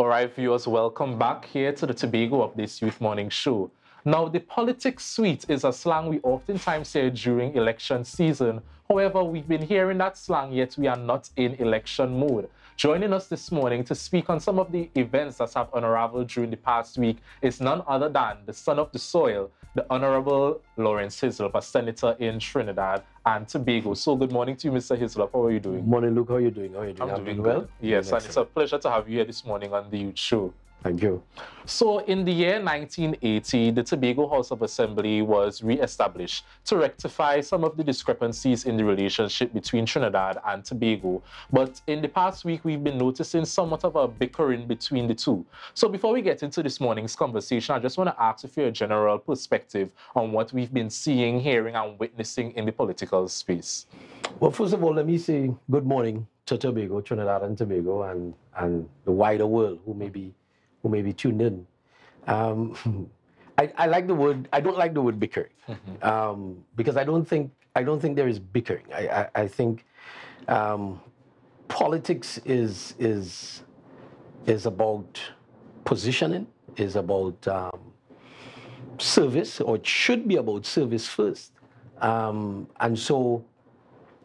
All right, viewers, welcome back here to the Tobago of this Youth Morning Show. Now, the politics suite is a slang we oftentimes hear during election season. However, we've been hearing that slang, yet we are not in election mode. Joining us this morning to speak on some of the events that have unraveled during the past week is none other than the son of the soil, the Honorable Laurence Hislop, a senator in Trinidad and Tobago. So good morning to you, Mr. Hislop. How are you doing? Morning, Luke. How are you doing? How are you doing? I'm, I'm doing, doing well. Yes, Doing and it's a pleasure to have you here this morning on the Youth Show. Thank you. So, in the year 1980, the Tobago House of Assembly was re-established to rectify some of the discrepancies in the relationship between Trinidad and Tobago. But in the past week, we've been noticing somewhat of a bickering between the two. So, before we get into this morning's conversation, I just want to ask for your general perspective on what we've been seeing, hearing, and witnessing in the political space. Well, first of all, let me say good morning to Tobago, Trinidad and Tobago, and, and the wider world who may be who may be tuned in. Um, I, I, like the word. I don't like the word bickering mm-hmm. um, because I don't think I don't think there is bickering. I, I, I think um, politics is is is about positioning, is about um, service, or it should be about service first. Um, and so,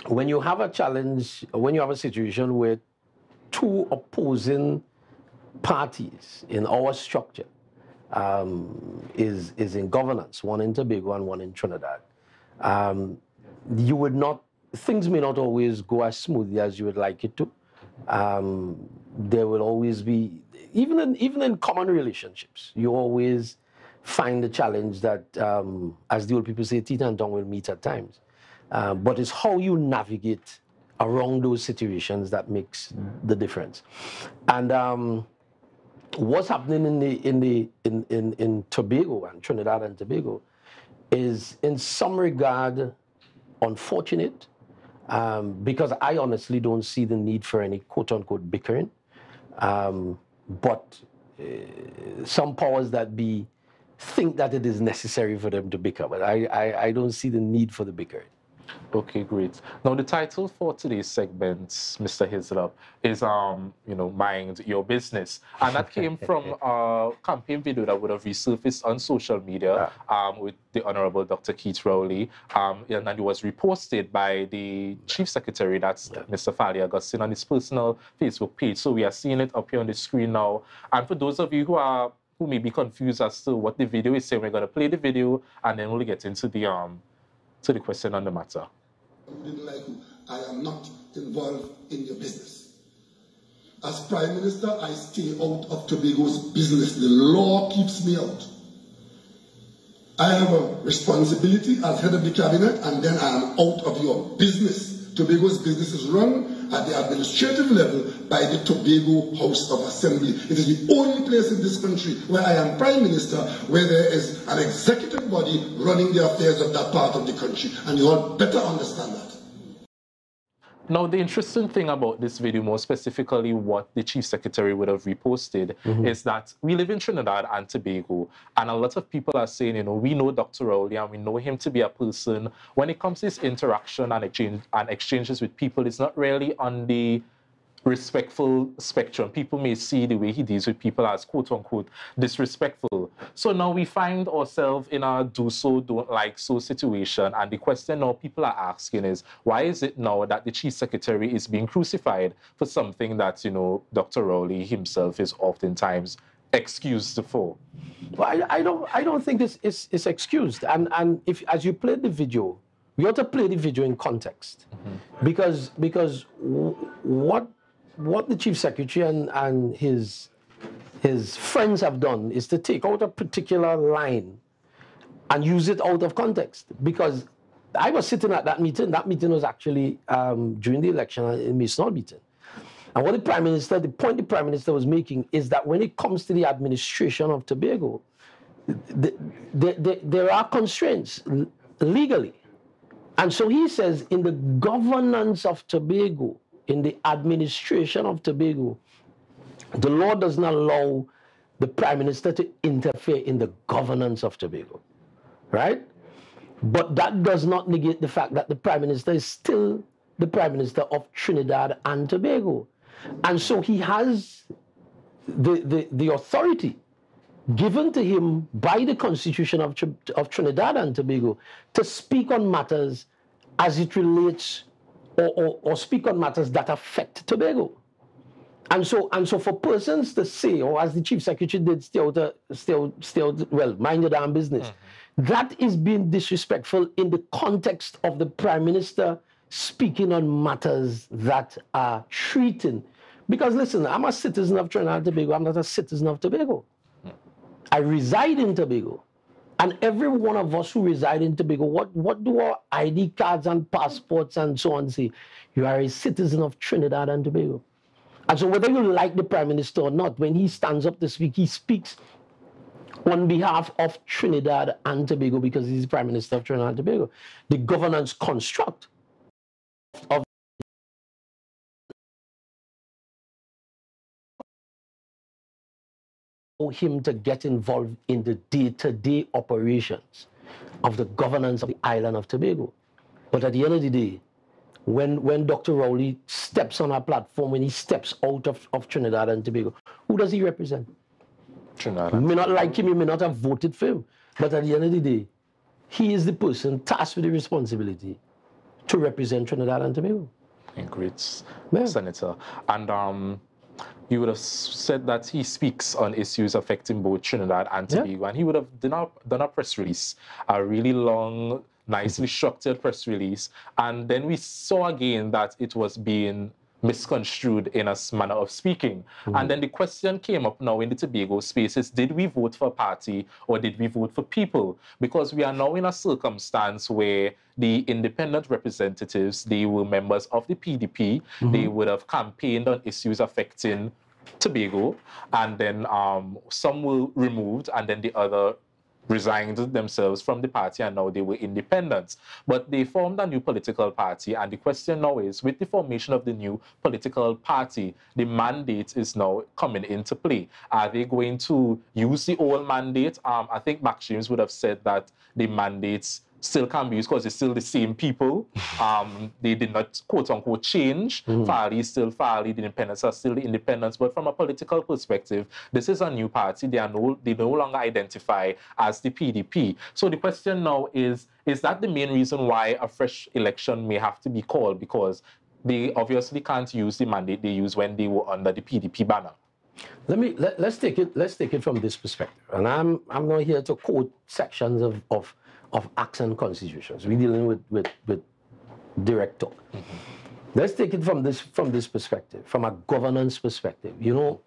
when you have a challenge, when you have a situation where two opposing parties in our structure um, is, is in governance, one in Tobago and one in Trinidad. Um, you would not, things may not always go as smoothly as you would like it to. Um, there will always be, even in, even in common relationships, you always find the challenge that, um, as the old people say, teeth and tongue will meet at times. Uh, but it's how you navigate around those situations that makes the difference. And um, what's happening in the in the in, in, in Tobago and Trinidad and Tobago is in some regard unfortunate um, because I honestly don't see the need for any quote unquote bickering. Um, but uh, some powers that be think that it is necessary for them to bicker, but I, I, I don't see the need for the bickering. Okay, great. Now the title for today's segment, Mr. Hislop, is um, you know, mind your business, and that came from a campaign video that would have resurfaced on social media um, with the Honorable Dr. Keith Rowley, um, and it was reposted by the Chief Secretary, that's yeah. Mr. Farley Augustine, on his personal Facebook page. So we are seeing it up here on the screen now. And for those of you who are who may be confused as to what the video is saying, we're going to play the video and then we'll get into the um to the question on the matter. I am not involved in your business. As Prime Minister, I stay out of Tobago's business. The law keeps me out. I have a responsibility as head of the cabinet, and then I am out of your business. Tobago's business is run at the administrative level by the Tobago House of Assembly. It is the only place in this country where I am Prime Minister where there is an executive body running the affairs of that part of the country. And you all better understand that. Now, the interesting thing about this video, more specifically what the Chief Secretary would have reposted, mm-hmm. is that we live in Trinidad and Tobago, and a lot of people are saying, you know, we know Dr. Rowley and we know him to be a person. When it comes to his interaction and, exchange, and exchanges with people, it's not really on the respectful spectrum. People may see the way he deals with people as quote unquote disrespectful. So now we find ourselves in a do so, don't like so situation. And the question now people are asking is why is it now that the chief secretary is being crucified for something that, you know, Dr. Rowley himself is oftentimes excused for? Well, I, I don't I don't think it's, it's, it's excused. And and if as you play the video, we ought to play the video in context. Mm-hmm. Because because what what the chief secretary and, and his his friends have done is to take out a particular line and use it out of context. Because I was sitting at that meeting. That meeting was actually um, during the election in Mason meeting. And what the prime minister, the point the prime minister was making is that when it comes to the administration of Tobago, the, the, the, there are constraints legally. And so he says in the governance of Tobago, in the administration of Tobago, the law does not allow the prime minister to interfere in the governance of Tobago, right? But that does not negate the fact that the prime minister is still the prime minister of Trinidad and Tobago. And so he has the, the, the authority given to him by the Constitution of, of Trinidad and Tobago to speak on matters as it relates or, or, or speak on matters that affect Tobago. And so, and so for persons to say, or as the chief secretary did, stay out, uh, stay out, stay out well, mind your damn business, mm-hmm. that is being disrespectful in the context of the prime minister speaking on matters that are treating. Because listen, I'm a citizen of Trinidad and Tobago, I'm not a citizen of Tobago. I reside in Tobago. And every one of us who reside in Tobago, what, what do our ID cards and passports and so on say? You are a citizen of Trinidad and Tobago. And so whether you like the Prime Minister or not, when he stands up to speak, he speaks on behalf of Trinidad and Tobago because he's Prime Minister of Trinidad and Tobago. The governance construct of him to get involved in the day-to-day operations of the governance of the island of Tobago. But at the end of the day, when, when Dr. Rowley steps on our platform, when he steps out of, of Trinidad and Tobago, who does he represent? Trinidad. You may not like him, you may not have voted for him, but at the end of the day, he is the person tasked with the responsibility to represent Trinidad and Tobago. And Great, yeah. Senator. And um, you would have said that he speaks on issues affecting both Trinidad and Tobago, yeah. and he would have done a, done a press release, a really long nicely structured press release. And then we saw again that it was being misconstrued in a manner of speaking. Mm-hmm. And then the question came up now in the Tobago spaces, did we vote for a party or did we vote for people? Because we are now in a circumstance where the independent representatives, they were members of the PDP, mm-hmm. they would have campaigned on issues affecting Tobago, and then um, some were removed, and then the other resigned themselves from the party and now they were independents. But they formed a new political party, and the question now is with the formation of the new political party, the mandate is now coming into play. Are they going to use the old mandate? Um, I think Max James would have said that the mandates still can be used because it's still the same people. Um, they did not quote unquote change. Mm. Farley is still Farley, the independents are still the independents. But from a political perspective, this is a new party. They are no they no longer identify as the PDP. So the question now is, is that the main reason why a fresh election may have to be called? Because they obviously can't use the mandate they used when they were under the PDP banner. Let me let, us take it let's take it from this perspective. And I'm I'm not here to quote sections of, of of acts and constitutions. We're dealing with, with, with direct talk. Mm-hmm. Let's take it from this, from this perspective, from a governance perspective. You know,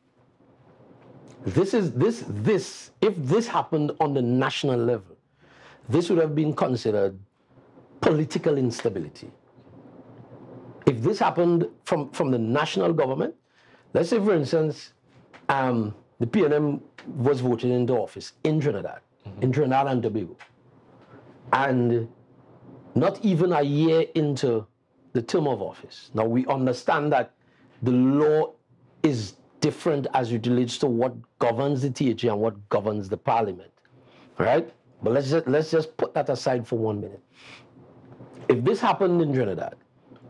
this is this this if this happened on the national level, this would have been considered political instability. If this happened from, from the national government, let's say for instance, um, the PNM was voted into office in Trinidad, mm-hmm. in Trinidad and Tobago. And not even a year into the term of office. Now we understand that the law is different as it relates to what governs the THA and what governs the parliament. Right? But let's just, let's just put that aside for one minute. If this happened in Trinidad,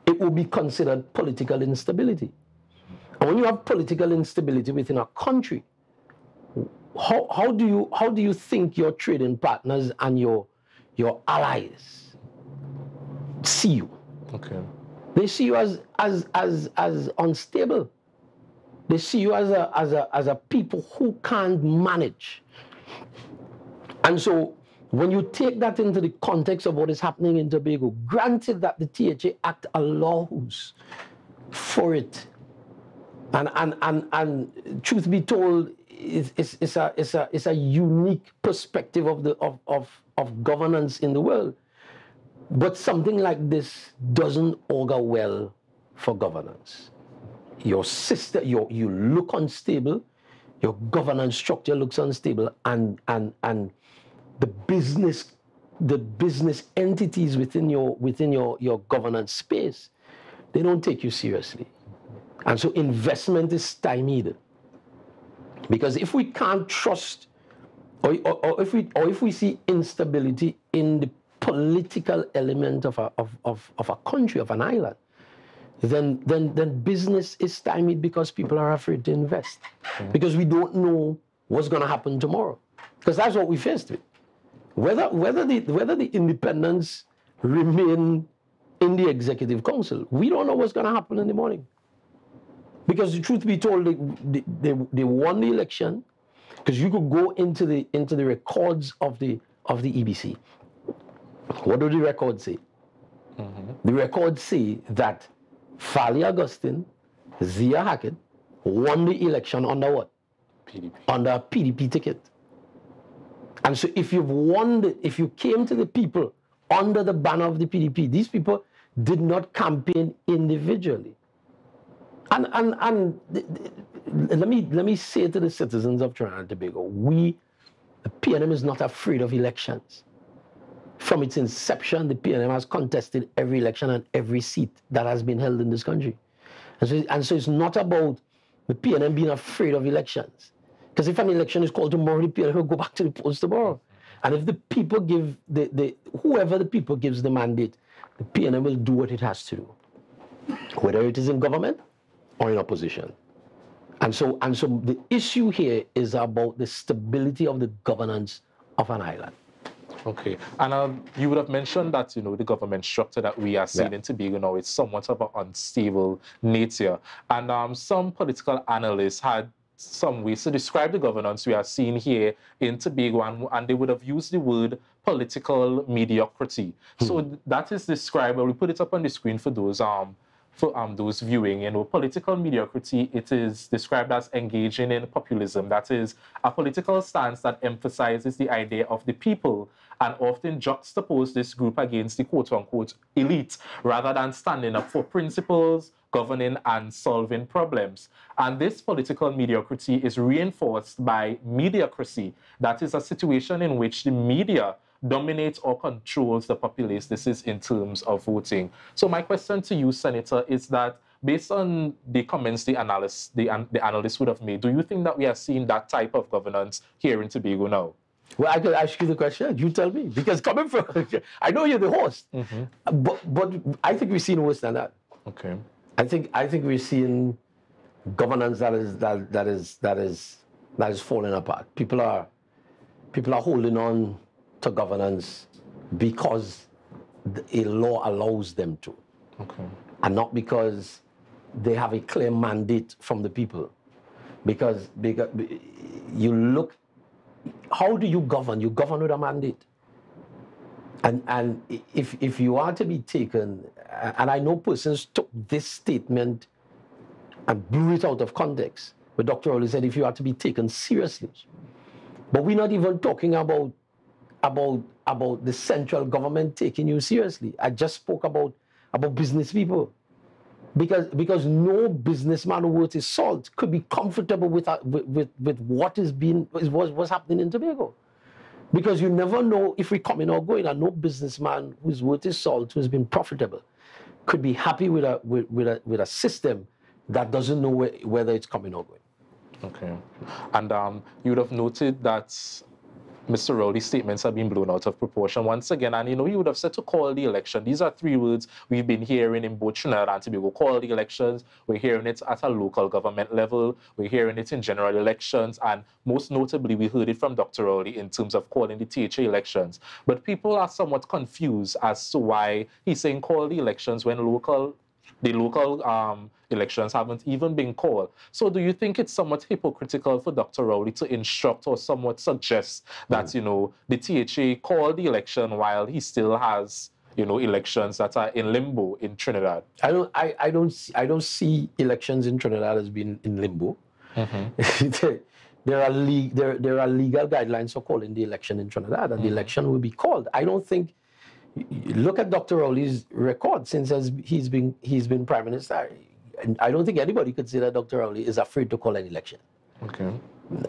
it would be considered political instability. And when you have political instability within a country, how, how, do you, how do you think your trading partners and your your allies see you. Okay. They see you as as as as unstable. They see you as a as a as a people who can't manage. And so when you take that into the context of what is happening in Tobago, granted that the THA Act allows for it, and and and and truth be told, it's, it's, a, it's, a, it's a unique perspective of, the, of, of, of governance in the world. But something like this doesn't augur well for governance. Your system, your, you look unstable, your governance structure looks unstable, and, and, and the business the business entities within your within your, your governance space, they don't take you seriously. And so investment is stymied. Because if we can't trust, or, or, or, if, we, or if we see instability in the political element of a, of, of, of a country, of an island, then then then business is stymied because people are afraid to invest. Mm. Because we don't know what's going to happen tomorrow. Because that's what we faced with. Whether whether the whether the independents remain in the executive council we don't know what's going to happen in the morning because the truth be told they, they, they won the election because you could go into the into the records of the of the EBC what do the records say mm-hmm. the records say that Farley Augustine, Zia Hackett won the election under what? PDP. Under a PDP ticket. And so if you've won, the, if you came to the people under the banner of the PDP, these people did not campaign individually. And, and, and let, me, let me say to the citizens of Trinidad and Tobago, we, the PNM is not afraid of elections. From its inception, the PNM has contested every election and every seat that has been held in this country. And so, and so it's not about the PNM being afraid of elections. Because if an election is called tomorrow, the PNM will go back to the polls tomorrow. And if the people give, the, the, whoever the people gives the mandate, the PNM will do what it has to do, whether it is in government or in opposition. And so, and so the issue here is about the stability of the governance of an island. Okay, and um, you would have mentioned that you know the government structure that we are seeing Yeah. in Tobago now is somewhat of an unstable nature, and um, some political analysts had some ways to describe the governance we are seeing here in Tobago, and, and they would have used the word political mediocrity. So that is described. We put it up on the screen for those um for um, those viewing, you know, political mediocrity, it is described as engaging in populism. That is a political stance that emphasizes the idea of the people and often juxtapose this group against the quote unquote elite rather than standing up for principles, governing, and solving problems. And this political mediocrity is reinforced by mediocracy. That is a situation in which the media dominates or controls the populace. This is in terms of voting. So my question to you, Senator, is that based on the comments the analysts, the, an- the analysts would have made, do you think that we are seeing that type of governance here in Tobago now? Well, I could ask you the question. You tell me. Because coming from, I know you're the host, mm-hmm. but but I think we've seen worse than that. Okay. I think I think we've seen governance that is that that is that is that is falling apart. People are people are holding on to governance because a law allows them to, Okay. and not because they have a clear mandate from the people. Because because you look, how do you govern? You govern with a mandate. And and if if you are to be taken, and I know persons took this statement and blew it out of context. But Dr. Rowley said if you are to be taken seriously. But we're not even talking about about about the central government taking you seriously. I just spoke about about business people. Because because no businessman worth his salt could be comfortable with, uh, with, with, what is being what's, what's happening in Tobago because you never know if we're coming or going, and no businessman who's worth his salt, who's been profitable, could be happy with a with, with a with a system that doesn't know whe- whether it's coming or going. Okay. And um, you would have noted that Mr. Rowley's statements have been blown out of proportion once again. And you know, he would have said to call the election. These are three words we've been hearing in both Trinidad and Tobago. Call the elections. We're hearing it at a local government level. We're hearing it in general elections. And most notably, we heard it from Dr. Rowley in terms of calling the THA elections. But people are somewhat confused as to why he's saying call the elections when local the local um, elections haven't even been called. So do you think it's somewhat hypocritical for Dr. Rowley to instruct or somewhat suggest that, hmm. you know, the THA called the election while he still has, you know, elections that are in limbo in Trinidad? I don't I, I don't see, I don't see elections in Trinidad as being in limbo. there, mm-hmm. there are le- there, there are legal guidelines for calling the election in Trinidad, and the mm-hmm. election will be called. I don't think. Look at Dr. Rowley's record since he's been he's been prime minister. And I don't think anybody could say that Dr. Rowley is afraid to call an election. Okay.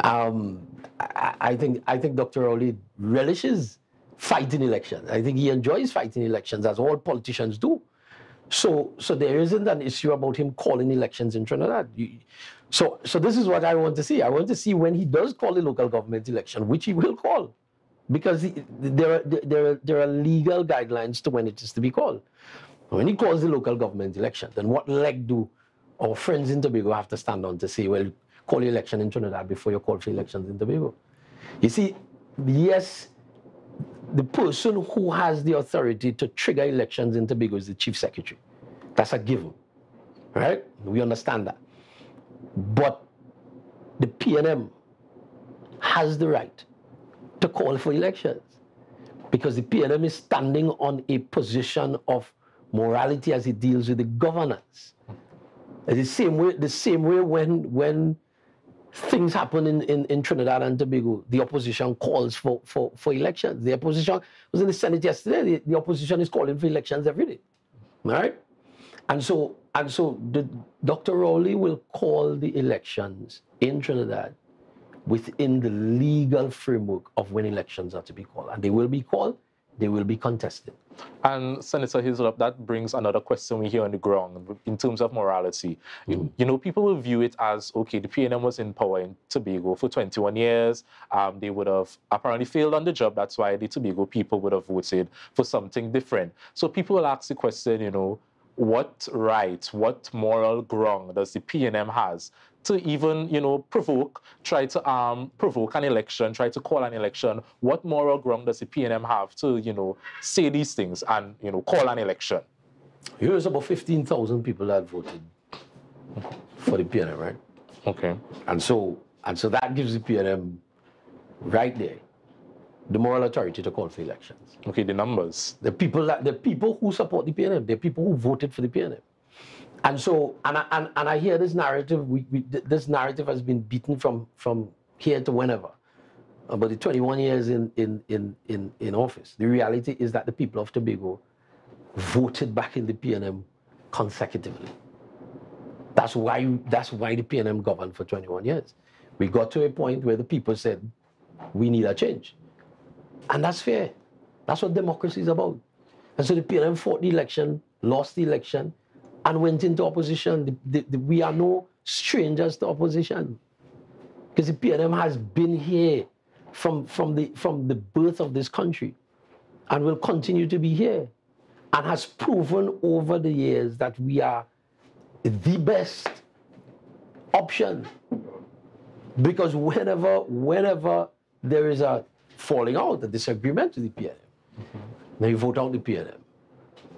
Um, I, I think I think Dr. Rowley relishes fighting elections. I think he enjoys fighting elections, as all politicians do. So, so there isn't an issue about him calling elections in Trinidad. You- so, so this is what I want to see. I want to see when he does call a local government election, which he will call, because there are there are there are legal guidelines to when it is to be called. When he calls the local government election, then what leg do our friends in Tobago have to stand on to say, well, call the election in Trinidad before you call for elections in Tobago? You see, yes, the person who has the authority to trigger elections in Tobago is the chief secretary. That's a given, right? We understand that. But the PNM has the right to call for elections because the PNM is standing on a position of morality as it deals with the governance. The same way, the same way when when things happen in, in, in Trinidad and Tobago, the opposition calls for, for, for elections. The opposition was in the Senate yesterday. The, the opposition is calling for elections every day. All right? And so and so the, Dr. Rowley will call the elections in Trinidad within the legal framework of when elections are to be called. And they will be called, they will be contested. And Senator Hislop, that brings another question we hear on the ground in terms of morality. Mm. You, you, know, people will view it as okay, the PNM was in power in Tobago for 21 years. Um, they would have apparently failed on the job. That's why the Tobago people would have voted for something different. So people will ask the question, you know, what right, what moral ground does the PNM has to even, you know, provoke, try to um, provoke an election, try to call an election? What moral ground does the PNM have to, you know, say these things and, you know, call an election? Here's about 15,000 people that voted for the PNM, right? Okay. And so, and so that gives the PNM right there the moral authority to call for elections. Okay, the numbers. The people that the people who support the PNM, the people who voted for the PNM. And so, and I, and, and I hear this narrative, we, we, this narrative has been beaten from, from here to whenever, uh, about the 21 years in, in, in, in, in office. The reality is that the people of Tobago voted back in the PNM consecutively. That's why, that's why the PNM governed for 21 years. We got to a point where the people said, we need a change. And that's fair. That's what democracy is about. And so the PNM fought the election, lost the election, and went into opposition. The, the, the, we are no strangers to opposition. Because the PNM has been here from, from, the, from the birth of this country and will continue to be here and has proven over the years that we are the best option. Because whenever, whenever there is a falling out, a disagreement with the PNM. Mm-hmm. Now you vote out the PNM.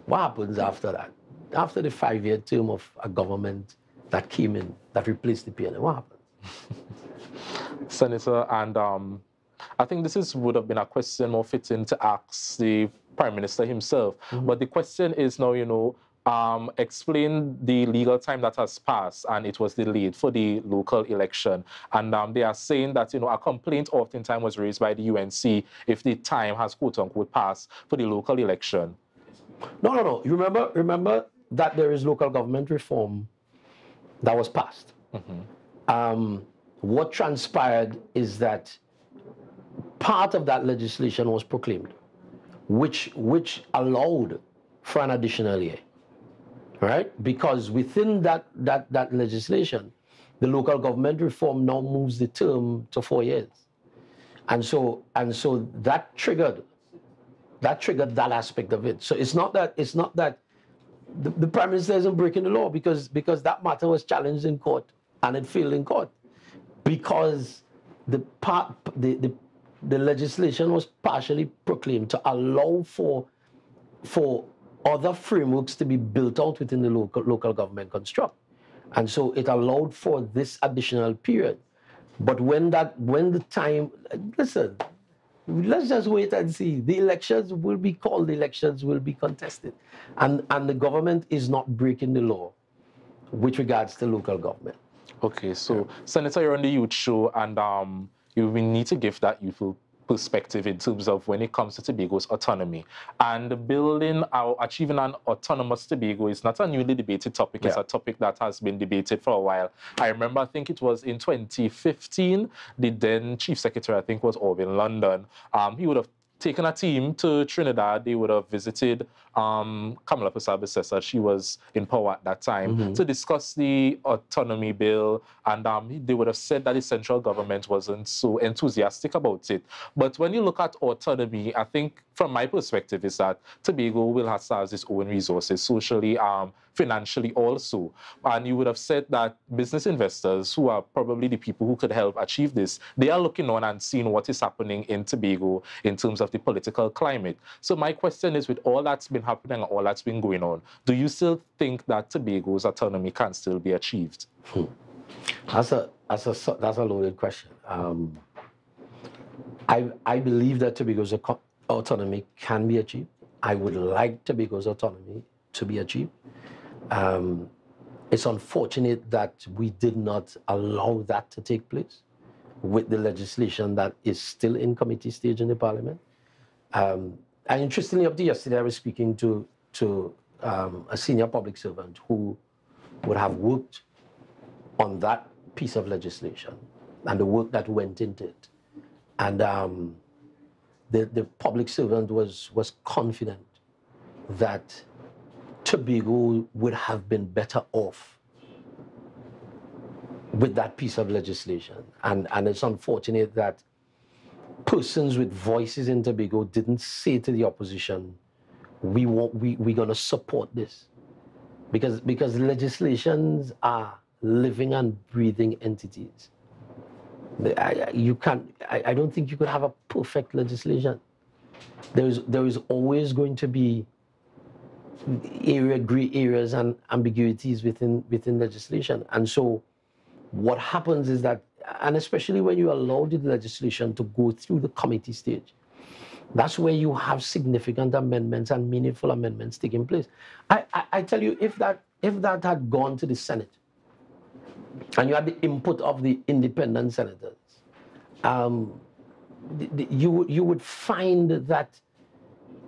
What happens after that? After the five-year term of a government that came in, that replaced the PNM, what happens? Senator, and um, I think this is would have been a question more fitting to ask the Prime Minister himself. Mm-hmm. But the question is now, you know, um, explain the legal time that has passed and it was delayed for the local election. And um, they are saying that, you know, a complaint oftentimes was raised by the UNC if the time has quote unquote passed for the local election. No, no, no. You remember, remember that there is local government reform that was passed. Mm-hmm. Um, what transpired is that part of that legislation was proclaimed, which, which allowed for an additional year right? Because within that, that, that legislation, the local government reform now moves the term to four years. And so, and so that triggered, that triggered that aspect of it. So it's not that, it's not that the, the prime minister isn't breaking the law because, because that matter was challenged in court and it failed in court. Because the part, the, the, the legislation was partially proclaimed to allow for, for other frameworks to be built out within the local, local government construct. And so it allowed for this additional period. But when that, when the time, listen, let's just wait and see. The elections will be called, the elections will be contested. And, and the government is not breaking the law with regards to local government. Okay, so yeah. Senator, you're on the youth show, and um, you need to give that youthful perspective in terms of when it comes to Tobago's autonomy. And building our achieving an autonomous Tobago is not a newly debated topic. Yeah. It's a topic that has been debated for a while. I remember, I think it was in 2015, the then Chief Secretary, I think was Orville London, um, he would have taken a team to Trinidad. They would have visited um, Kamla Persad She was in power at that time mm-hmm. to discuss the autonomy bill, and um, they would have said that the central government wasn't so enthusiastic about it. But when you look at autonomy, I think from my perspective is that Tobago will have to have its own resources, socially, um, financially also. And you would have said that business investors, who are probably the people who could help achieve this, they are looking on and seeing what is happening in Tobago in terms of the political climate. So my question is, with all that's been happening and all that's been going on, do you still think that Tobago's autonomy can still be achieved? Hmm. That's a that's a that's a loaded question. Um, I I believe that Tobago's autonomy can be achieved. I would like Tobago's autonomy to be achieved. Um, it's unfortunate that we did not allow that to take place with the legislation that is still in committee stage in the parliament. Um, and interestingly, up to yesterday, I was speaking to, to um, a senior public servant who would have worked on that piece of legislation and the work that went into it. And um, the, the public servant was, was confident that Tobago would have been better off with that piece of legislation. And, and it's unfortunate that persons with voices in Tobago didn't say to the opposition, we want, we, we're going to support this. Because, because legislations are living and breathing entities. I, you can't, I, I don't think you could have a perfect legislation. There is, there is always going to be area, gray areas and ambiguities within, within legislation. And so what happens is that, and especially when you allow the legislation to go through the committee stage, that's where you have significant amendments and meaningful amendments taking place. I, I, I tell you, if that, if that had gone to the Senate, and you had the input of the independent senators, um, the, the, you, you would find that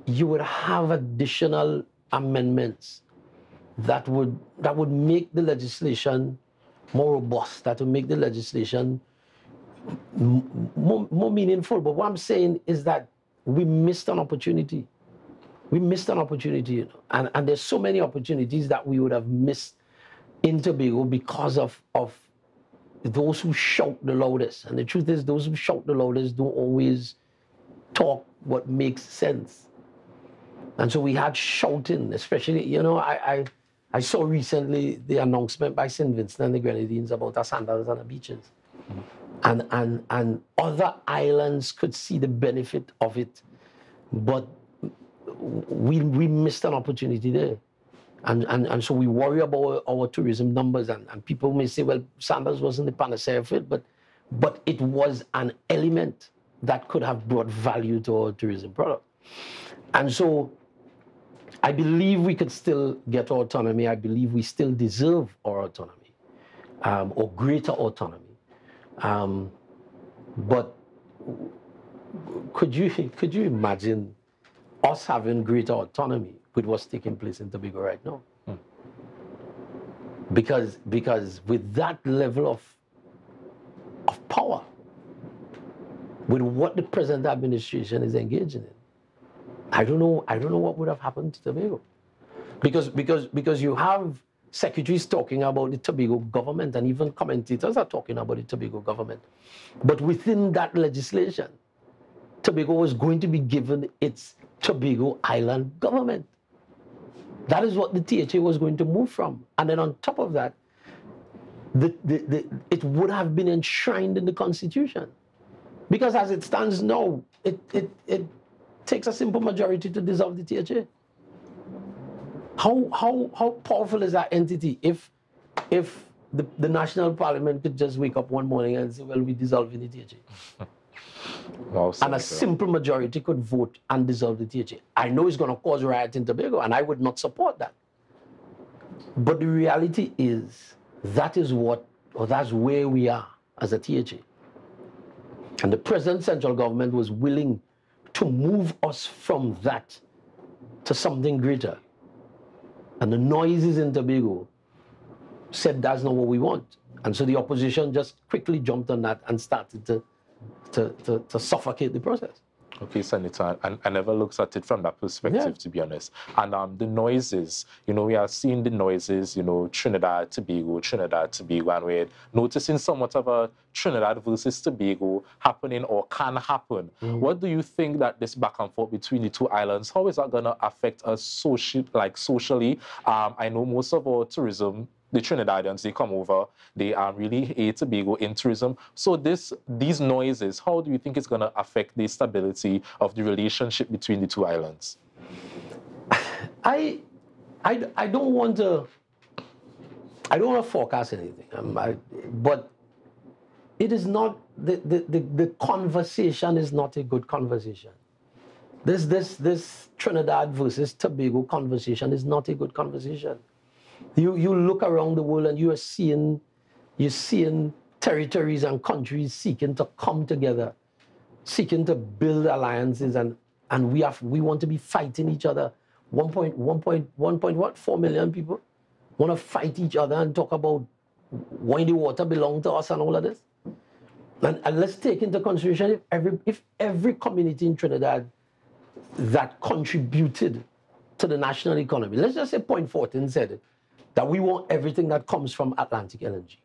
you would have additional amendments that would that would make the legislation more robust, that will make the legislation more, more meaningful. But what I'm saying is that we missed an opportunity. We missed an opportunity, you know? and, and there's so many opportunities that we would have missed in Tobago because of, of those who shout the loudest. And the truth is, those who shout the loudest don't always talk what makes sense. And so we had shouting, especially, you know, I, I, I saw recently the announcement by St. Vincent and the Grenadines about the Sandals on the beaches. Mm-hmm. And, and, and other islands could see the benefit of it, but we, we missed an opportunity there. And, and, and so we worry about our, tourism numbers, and, and people may say, well, Sandals wasn't the panacea for it, but, but it was an element that could have brought value to our tourism product. And so I believe we could still get autonomy. I believe we still deserve our autonomy um, or greater autonomy. Um, but could you, could you imagine us having greater autonomy with what's taking place in Tobago right now? Hmm. Because, because with that level of, of power, with what the present administration is engaging in, I don't know. I don't know what would have happened to Tobago, because because because you have secretaries talking about the Tobago government, and even commentators are talking about the Tobago government. But within that legislation, Tobago was going to be given its Tobago Island government. That is what the THA was going to move from. And then on top of that, the, the, the, it would have been enshrined in the Constitution. Because as it stands now, it, it, it takes a simple majority to dissolve the THA. How, how, how powerful is that entity if, if the, the national parliament could just wake up one morning and say, well, we're dissolving the THA? Well, and a simple majority could vote and dissolve the THA. I know it's going to cause riot in Tobago, and I would not support that. But the reality is, that is what, or that's where we are as a THA. And the present central government was willing to move us from that to something greater. And the noises in Tobago said that's not what we want. And so the opposition just quickly jumped on that and started to, to, to, to suffocate the process. Okay, Senator, and I never looked at it from that perspective, yeah. to be honest. And um, the noises, you know, we are seeing the noises, you know, Trinidad, Tobago, Trinidad, Tobago, and we're noticing somewhat of a Trinidad versus Tobago happening or can happen. Mm. What do you think that this back and forth between the two islands, how is that going to affect us social, like socially? Um, I know most of our tourism the Trinidadians, they come over, they um, really hate Tobago in tourism. So this, these noises, how do you think it's going to affect the stability of the relationship between the two islands? I, I, I don't want to, I don't want to forecast anything, I, but it is not, the, the, the, the conversation is not a good conversation. This, this, this Trinidad versus Tobago conversation is not a good conversation. You, you look around the world and you are seeing, you're seeing territories and countries seeking to come together, seeking to build alliances, and, and we, have, we want to be fighting each other. 1.1 1. 1 point what? 4 million people want to fight each other and talk about why the water belong to us and all of this. And, and let's take into consideration if every, if every community in Trinidad that contributed to the national economy, let's just say Point Fortin said it, that we want everything that comes from Atlantic LNG.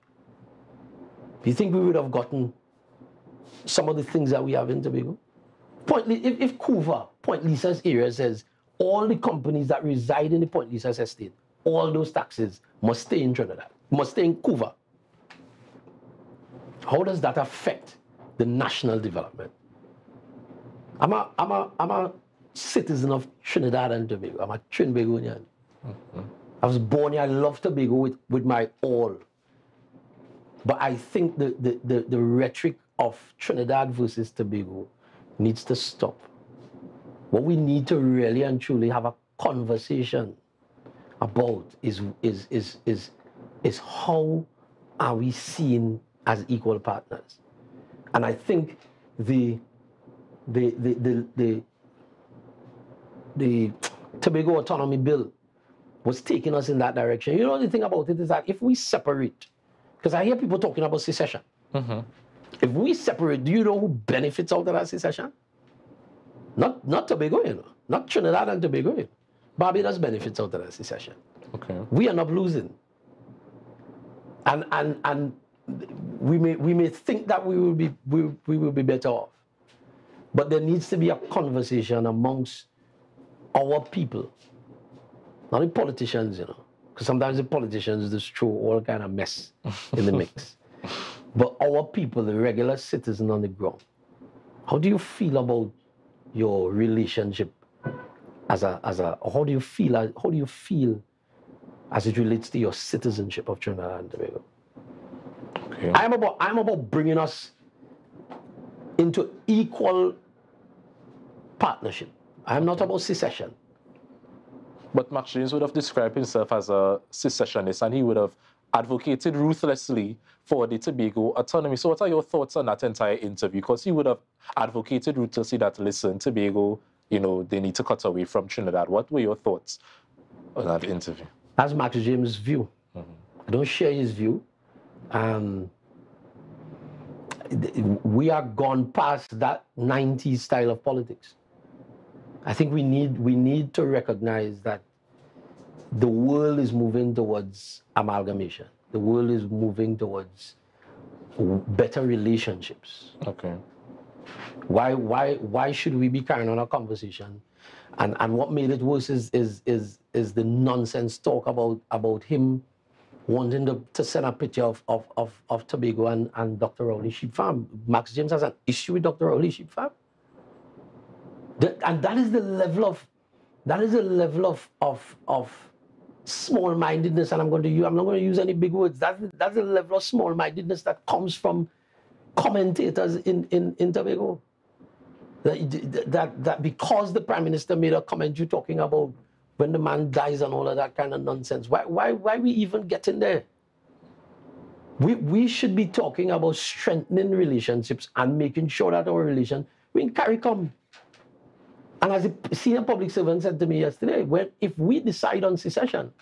Do you think we would have gotten some of the things that we have in Tobago? Point, if, if Couva, Point Lisas area says all the companies that reside in the Point Lisas estate, all those taxes must stay in Trinidad, must stay in Couva. How does that affect the national development? I'm a, I'm a, I'm a citizen of Trinidad and Tobago. I'm a Trinbagonian. Mm -hmm. I was born here. I love Tobago with, with my all. But I think the, the, the, the rhetoric of Trinidad versus Tobago needs to stop. What we need to really and truly have a conversation about is, is, is, is, is how are we seen as equal partners? And I think the, the, the, the, the, the Tobago Autonomy Bill was taking us in that direction. You know, the thing about it is that if we separate, because I hear people talking about secession. Mm-hmm. If we separate, do you know who benefits out of that secession? Not not Tobago, you know, not Trinidad and Tobago. You know. Barbados benefits out of that secession. Okay. We end up losing. And and and we may we may think that we will be we, we will be better off. But there needs to be a conversation amongst our people not the politicians, you know, because sometimes the politicians just throw all kind of mess in the mix. But our people, the regular citizen on the ground, how do you feel about your relationship as a as a how do you feel how do you feel as it relates to your citizenship of Trinidad and Tobago? Okay. I'm about I'm about bringing us into equal partnership. I'm not about secession. But Max James would have described himself as a secessionist and he would have advocated ruthlessly for the Tobago autonomy. So what are your thoughts on that entire interview? Because he would have advocated ruthlessly that, listen, Tobago, you know, they need to cut away from Trinidad. What were your thoughts on that interview? That's Max James' view. Mm-hmm. I don't share his view. Um, we are gone past that 90s style of politics. I think we need we need to recognize that the world is moving towards amalgamation. The world is moving towards better relationships. Okay. Why why why should we be carrying on a conversation? And and what made it worse is is is is the nonsense talk about about him wanting to, to send a picture of, of, of, of Tobago and, and Dr. Rowley Sheep Farm. Max James has an issue with Dr. Rowley Sheep Farm and that is the level of that is the level of of of small-mindedness, and I'm going to use I'm not going to use any big words. That's that's the level of small-mindedness that comes from commentators in in, in Tobago. That, that that because the prime minister made a comment, you talking about when the man dies and all of that kind of nonsense. Why why why are we even getting there? We we should be talking about strengthening relationships and making sure that our relation we carry come. And as a senior public servant said to me yesterday, well, if we decide on secession,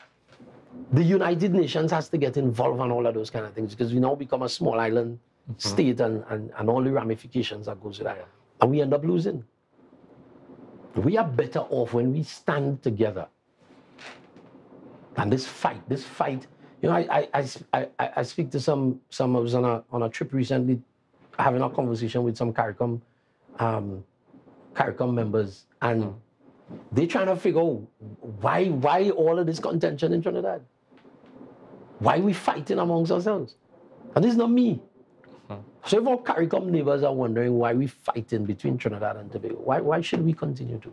the United Nations has to get involved on all of those kind of things because we now become a small island mm-hmm. state and, and, and all the ramifications that goes with that. And we end up losing. we are better off when we stand together. And this fight, this fight, you know, I, I, I, I, I speak to some, some, I was on a, on a trip recently, having a conversation with some CARICOM, um, CARICOM members, and hmm. they're trying to figure out why, why all of this contention in Trinidad? Why we fighting amongst ourselves? And this is not me. Hmm. So if our CARICOM neighbors are wondering why we fighting between Trinidad and Tobago, why, why should we continue to?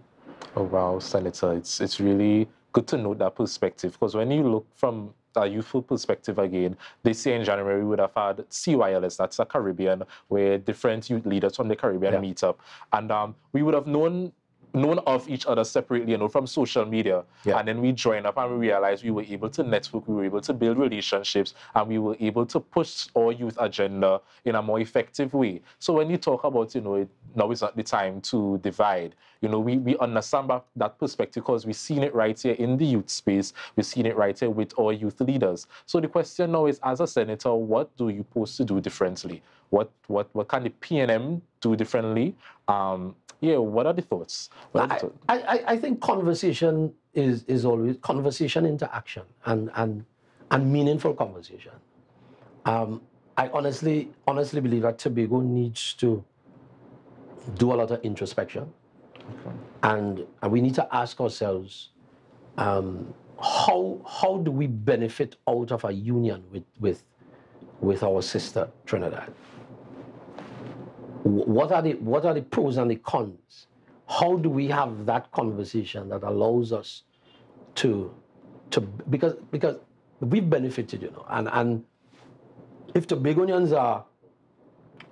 Oh wow, Senator, it's it's really good to note that perspective because when you look from a youthful perspective again, this year in January we would have had CYLS, that's a Caribbean, where different youth leaders from the Caribbean Yeah. meet up. And um, we would have known known of each other separately, you know, from social media. Yeah. And then we joined up and we realized we were able to network, we were able to build relationships, and we were able to push our youth agenda in a more effective way. So when you talk about, you know, it, now is not the time to divide, you know, we, we understand that, that perspective because we've seen it right here in the youth space. We've seen it right here with our youth leaders. So the question now is, as a senator, what do you pose to do differently? What what what can the PNM do differently? Um, yeah, what are the thoughts? Are the thoughts? I, I- I think conversation is, is always conversation into action and, and, and meaningful conversation. Um, I honestly honestly believe that Tobago needs to do a lot of introspection, and, and we need to ask ourselves um, how how do we benefit out of a union with with with our sister Trinidad? What are the what are the pros and the cons? How do we have that conversation that allows us to to because because we've benefited, you know, and and if Tobagonians are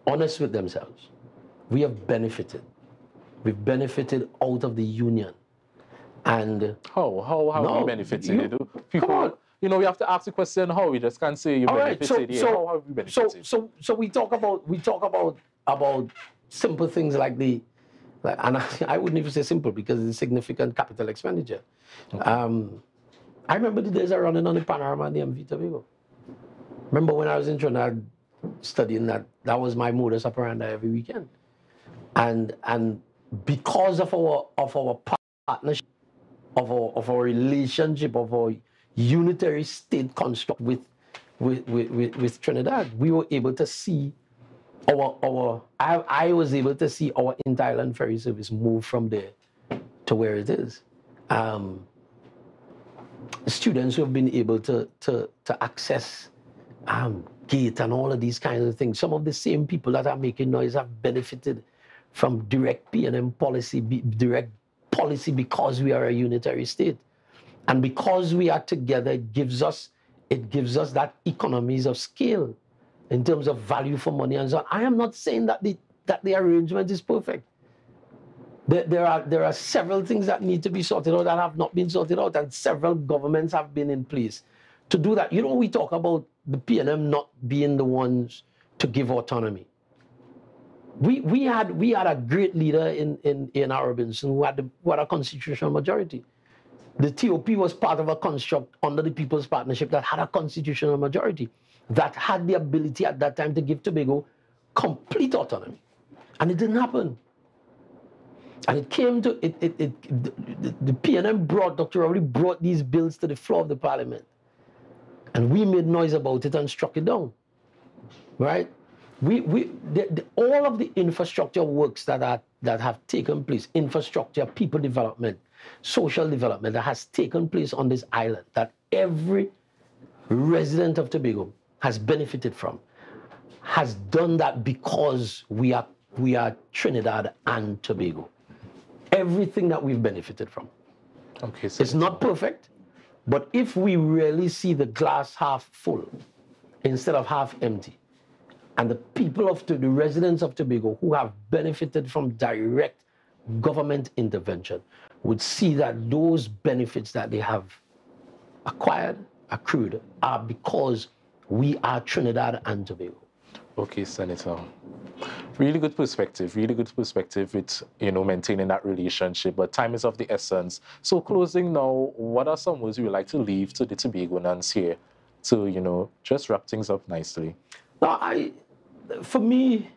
honest with themselves, we have benefited. We've benefited out of the union, and How how how No, we benefited? you-? People, on. you know, we have to ask the question how. We just can't say you All right, benefited. so yeah, so how have we so benefited? so so we talk about we talk about about simple things like the like, and I, I wouldn't even say simple because it's significant capital expenditure. Um, I remember the days I running on the Panorama and the MV Tobago. Remember when I was in Trinidad studying that that was my modus operandi every weekend, and and because of our of our partnership of our of our relationship of our unitary state construct with with, with, with, Trinidad, we were able to see our our I, I was able to see our inter-island ferry service move from there to where it is. Um, students who have been able to to to access um, GATE and all of these kinds of things. Some of the same people that are making noise have benefited from direct PNM policy, direct policy because we are a unitary state. And because we are together, it gives us it gives us that economies of scale in terms of value for money and so on. I am not saying that the that the arrangement is perfect. There, there are there are several things that need to be sorted out that have not been sorted out, and several governments have been in place to do that. You know, we talk about the PNM not being the ones to give autonomy. We we had we had a great leader in in in ANR Robinson who had the, who had a constitutional majority. The TOP was part of a construct under the People's Partnership that had a constitutional majority, that had the ability at that time to give Tobago complete autonomy. And it didn't happen. And it came to, it, it, it, the, the, PNM brought, Dr. Rowley brought these bills to the floor of the parliament. And we made noise about it and struck it down. Right? We, we, the, the, all of the infrastructure works that, are, that have taken place, infrastructure, people development, social development that has taken place on this island, that every resident of Tobago has benefited from, has done that because we are, we are Trinidad and Tobago. Everything that we've benefited from. Okay, so It's not perfect, but if we really see the glass half full instead of half empty, and the people of the residents of Tobago who have benefited from direct government intervention would see that those benefits that they have acquired, accrued, are because we are Trinidad and Tobago. Okay, Senator. Really good perspective, really good perspective with, you know, maintaining that relationship, but time is of the essence. So closing now, what are some words you would like to leave to the Tobagoans here to, you know, just wrap things up nicely? Now, I, for me,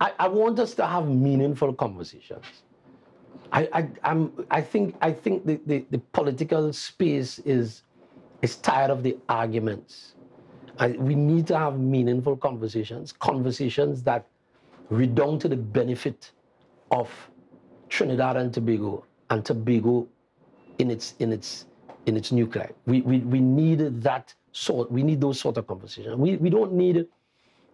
I, I want us to have meaningful conversations. I, I, I'm, I think, I think the, the, the political space is, is tired of the arguments. I, we need to have meaningful conversations, conversations that redound to the benefit of Trinidad and Tobago and Tobago in its in its in its nuclei. We, we, we need that sort, we need those sort of conversations. We, we don't need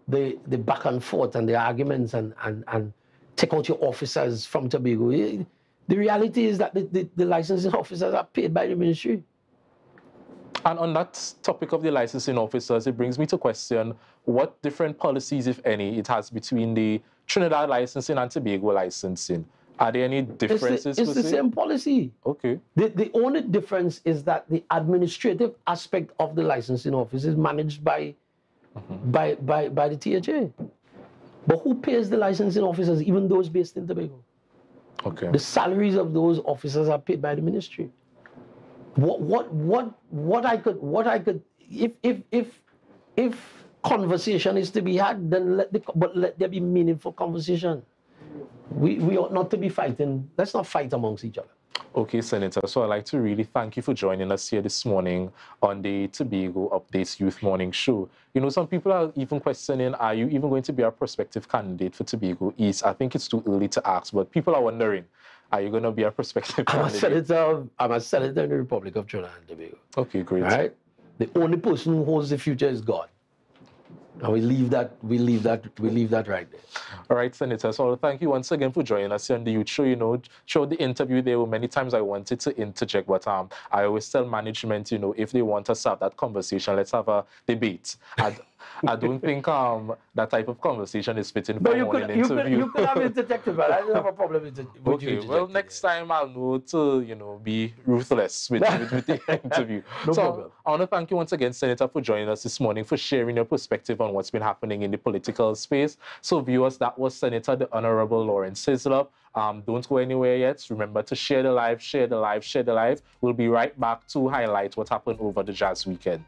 the, the back and forth and the arguments and, and, and take out your officers from Tobago. Eh, the reality is that the, the, the licensing officers are paid by the ministry. And on that topic of the licensing officers, it brings me to question what different policies, if any, it has between the Trinidad licensing and Tobago licensing. Are there any differences? It's the, it's the same policy. Okay. The, the only difference is that the administrative aspect of the licensing office is managed by, mm-hmm. by, by, by the THA. But who pays the licensing officers, even those based in Tobago? Okay. The salaries of those officers are paid by the ministry. What what what what I could what I could if if if if conversation is to be had, then let the but let there be meaningful conversation. We we ought not to be fighting. Let's not fight amongst each other. Okay, Senator. So I'd like to really thank you for joining us here this morning on the Tobago Updates Youth Morning Show. You know, some people are even questioning, are you even going to be a prospective candidate for Tobago East? I think it's too early to ask, but people are wondering, are you going to be a prospective I'm candidate? A senator, I'm a senator in the Republic of Trinidad and Tobago. Okay, great. All right? The only person who holds the future is God. And we leave that, we leave that, we leave that right there. All right, Senator. So thank you once again for joining us on the Youth Show. You know, show the interview there were many times I wanted to interject, but um, I always tell management, you know, if they want us to have that conversation, let's have a debate. And I don't think um, that type of conversation is fitting for you could, an you interview. Could, you could have interjected, but I don't have a problem with, it, with okay, well, next time I'll know to, you know, be ruthless with, with, with the interview. no so problem. I want to thank you once again, Senator, for joining us this morning, for sharing your perspective on what's been happening in the political space. So viewers, that was Senator the Honorable Laurence Hislop. Um, don't go anywhere yet. Remember to share the live, share the live, share the live. We'll be right back to highlight what happened over the Jazz weekend.